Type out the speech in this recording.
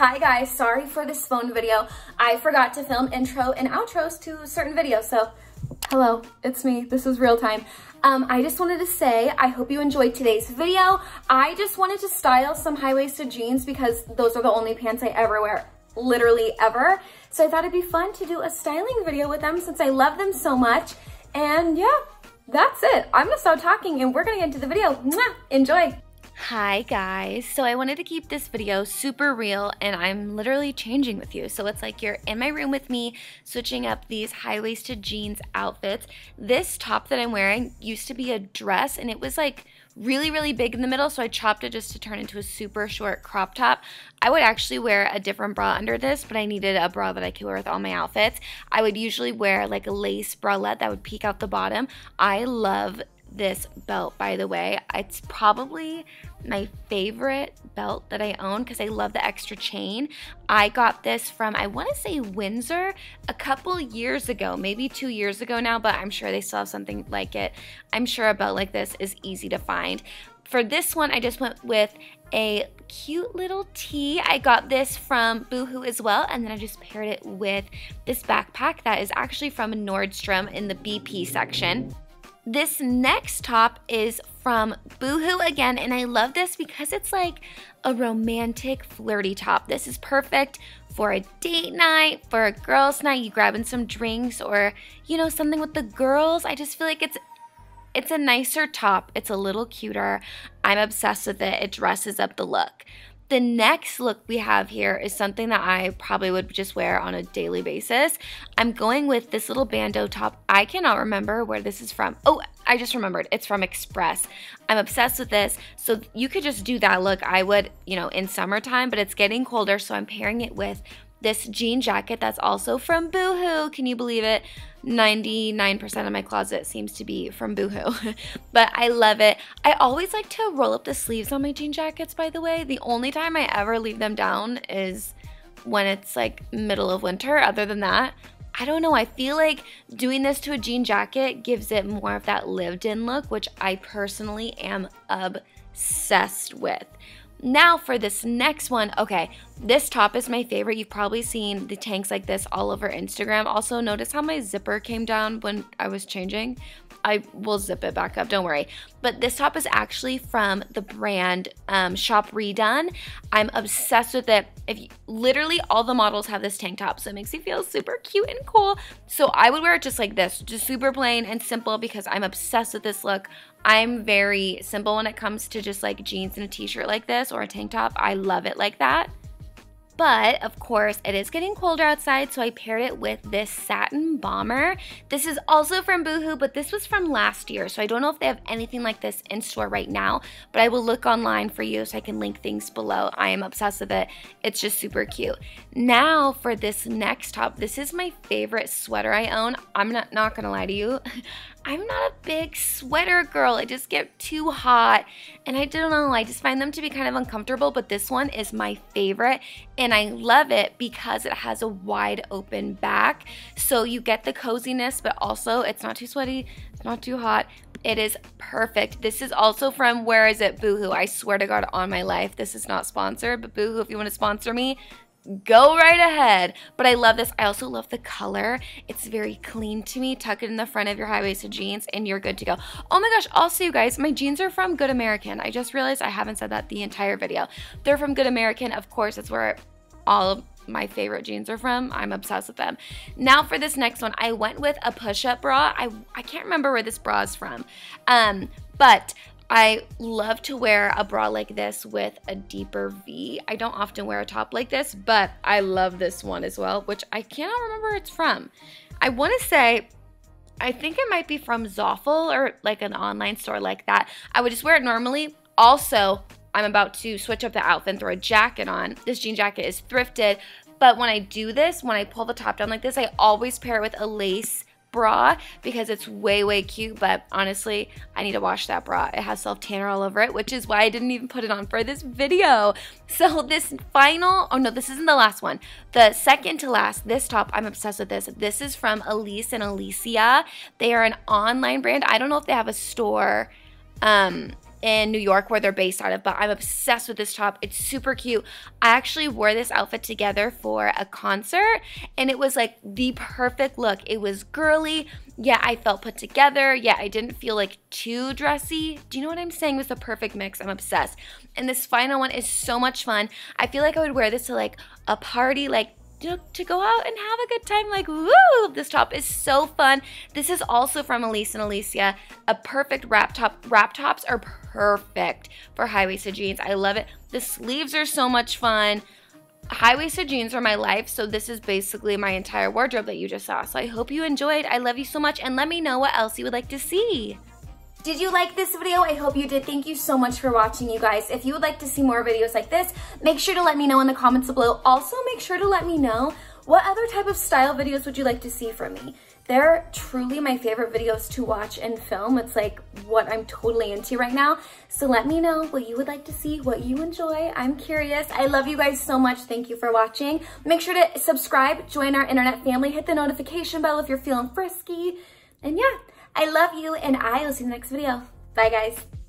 Hi guys, sorry for this phone video. I forgot to film intro and outros to certain videos, so hello, it's me. This is real time. Um, I just wanted to say, I hope you enjoyed today's video. I just wanted to style some high-waisted jeans because those are the only pants I ever wear, literally ever. So I thought it'd be fun to do a styling video with them since I love them so much. And yeah, that's it. I'm gonna stop talking and we're gonna get into the video. Mwah! Enjoy. Hi guys, so I wanted to keep this video super real and I'm literally changing with you. So it's like you're in my room with me, switching up these high-waisted jeans outfits. This top that I'm wearing used to be a dress and it was like really, really big in the middle, so I chopped it just to turn into a super short crop top. I would actually wear a different bra under this, but I needed a bra that I could wear with all my outfits. I would usually wear like a lace bralette that would peek out the bottom. I love this belt, by the way. It's probably my favorite belt that I own because I love the extra chain. I got this from, I want to say Windsor a couple years ago, maybe two years ago now, but I'm sure they still have something like it. I'm sure a belt like this is easy to find. For this one, I just went with a cute little tee. I got this from Boohoo as well, and then I just paired it with this backpack that is actually from Nordstrom in the BP section. This next top is from Boohoo again, and I love this because it's like a romantic, flirty top. This is perfect for a date night, for a girls' night, you grabbing some drinks, or you know, something with the girls. I just feel like it's it's a nicer top. It's a little cuter. I'm obsessed with it. It dresses up the look. The next look we have here is something that I probably would just wear on a daily basis. I'm going with this little bandeau top. I cannot remember where this is from. Oh, I just remembered. It's from Express. I'm obsessed with this. So you could just do that look. I would, you know, in summertime, but it's getting colder. So I'm pairing it with this jean jacket that's also from Boohoo. Can you believe it? 99% of my closet seems to be from Boohoo. but I love it. I always like to roll up the sleeves on my jean jackets, by the way. The only time I ever leave them down is when it's like middle of winter. Other than that, I don't know. I feel like doing this to a jean jacket gives it more of that lived in look, which I personally am obsessed with. Now for this next one, okay, this top is my favorite. You've probably seen the tanks like this all over Instagram. Also, notice how my zipper came down when I was changing. I will zip it back up, don't worry. But this top is actually from the brand um, Shop Redone. I'm obsessed with it. If you, literally all the models have this tank top, so it makes me feel super cute and cool. So I would wear it just like this, just super plain and simple because I'm obsessed with this look. I'm very simple when it comes to just like jeans and a t-shirt like this or a tank top. I love it like that. But of course, it is getting colder outside, so I paired it with this satin bomber. This is also from Boohoo, but this was from last year, so I don't know if they have anything like this in store right now, but I will look online for you so I can link things below. I am obsessed with it. It's just super cute. Now for this next top, this is my favorite sweater I own. I'm not, not gonna lie to you. I'm not a big sweater girl. I just get too hot and I don't know, I just find them to be kind of uncomfortable, but this one is my favorite and I love it because it has a wide open back. So you get the coziness, but also it's not too sweaty, it's not too hot. It is perfect. This is also from, where is it, Boohoo. I swear to God on my life, this is not sponsored, but Boohoo, if you want to sponsor me, go right ahead. But I love this. I also love the color. It's very clean to me. Tuck it in the front of your high-waisted jeans and you're good to go. Oh my gosh, also you guys, my jeans are from Good American. I just realized I haven't said that the entire video. They're from Good American. Of course, it's where all of my favorite jeans are from. I'm obsessed with them. Now for this next one, I went with a push-up bra. I, I can't remember where this bra is from. Um, but I love to wear a bra like this with a deeper V. I don't often wear a top like this, but I love this one as well, which I cannot remember it's from. I want to say, I think it might be from Zaful or like an online store like that. I would just wear it normally. Also, I'm about to switch up the outfit and throw a jacket on. This jean jacket is thrifted, but when I do this, when I pull the top down like this, I always pair it with a lace bra because it's way, way cute. But honestly, I need to wash that bra. It has self-tanner all over it, which is why I didn't even put it on for this video. So this final, oh no, this isn't the last one. The second to last, this top, I'm obsessed with this. This is from Elise and Alicia. They are an online brand. I don't know if they have a store um, in New York where they're based out of, but I'm obsessed with this top. It's super cute. I actually wore this outfit together for a concert and it was like the perfect look. It was girly. Yeah, I felt put together. Yeah, I didn't feel like too dressy. Do you know what I'm saying? It was the perfect mix. I'm obsessed. And this final one is so much fun. I feel like I would wear this to like a party, like to, to go out and have a good time. Like, woo! This top is so fun. This is also from Elise and Alicia. A perfect wrap top. Wrap tops are perfect for high-waisted jeans. I love it. The sleeves are so much fun. High-waisted jeans are my life, so this is basically my entire wardrobe that you just saw. So I hope you enjoyed. I love you so much, and let me know what else you would like to see. Did you like this video? I hope you did. Thank you so much for watching, you guys. If you would like to see more videos like this, make sure to let me know in the comments below. Also, make sure to let me know what other type of style videos would you like to see from me. They're truly my favorite videos to watch and film. It's like what I'm totally into right now. So let me know what you would like to see, what you enjoy. I'm curious. I love you guys so much. Thank you for watching. Make sure to subscribe, join our internet family, hit the notification bell if you're feeling frisky. And yeah, I love you and I will see you in the next video. Bye guys.